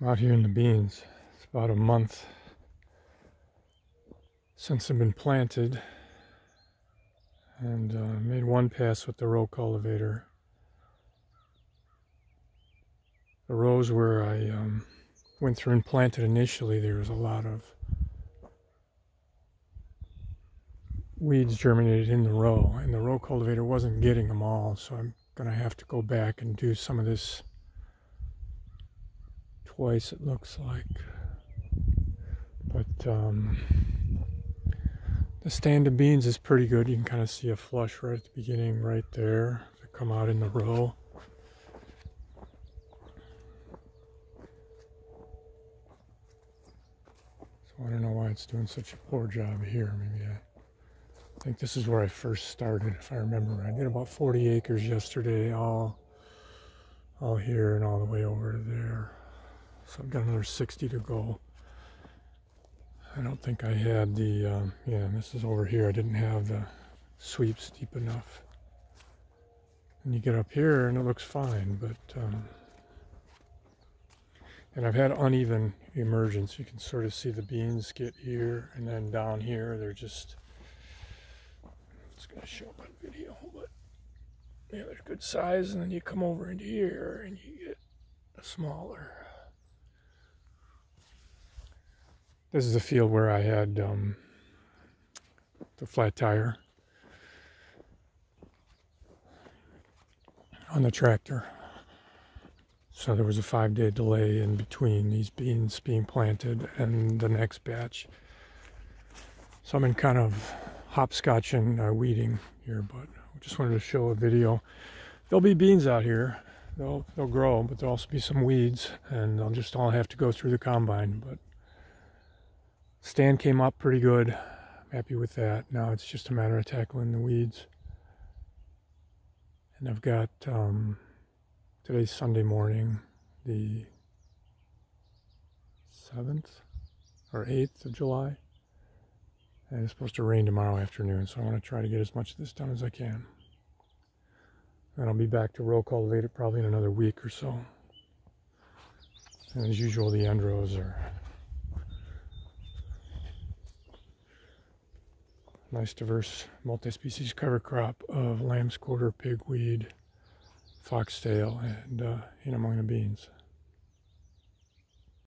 I'm out here in the beans. It's about a month since they've been planted. And uh, made one pass with the row cultivator. The rows where I um, went through and planted initially, there was a lot of weeds germinated in the row, and the row cultivator wasn't getting them all, so I'm going to have to go back and do some of this twice it looks like. But um, the stand of beans is pretty good. You can kind of see a flush right at the beginning right there. They come out in the row. So I don't know why it's doing such a poor job here. Maybe I, I think this is where I first started, if I remember. I did about 40 acres yesterday, all all here and all the way over there. So I've got another 60 to go. I don't think I had the, um, yeah, this is over here. I didn't have the sweeps deep enough. And you get up here and it looks fine, but, um, and I've had uneven emergence. You can sort of see the beans get here and then down here. They're just, it's going to show up on video, but yeah, they're good size. And then you come over into here and you get a smaller. This is a field where I had um, the flat tire on the tractor. So there was a five day delay in between these beans being planted and the next batch. So I'm in kind of hopscotch and uh, weeding here, but I just wanted to show a video. There'll be beans out here. They'll, they'll grow, but there'll also be some weeds, and I'll just all have to go through the combine. But Stand came up pretty good. I'm happy with that. Now it's just a matter of tackling the weeds. And I've got, um, today's Sunday morning, the 7th or 8th of July. And it's supposed to rain tomorrow afternoon, so I want to try to get as much of this done as I can. And I'll be back to row cultivator probably in another week or so. And as usual, the end rows are nice diverse multi-species cover crop of lamb's quarter, pigweed, foxtail, and uh, in among the beans.